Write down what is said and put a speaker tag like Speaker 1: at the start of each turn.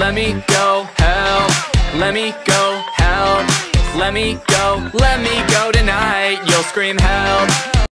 Speaker 1: Let me go, help. Let me go, help. Let me go, let me go tonight. You'll scream help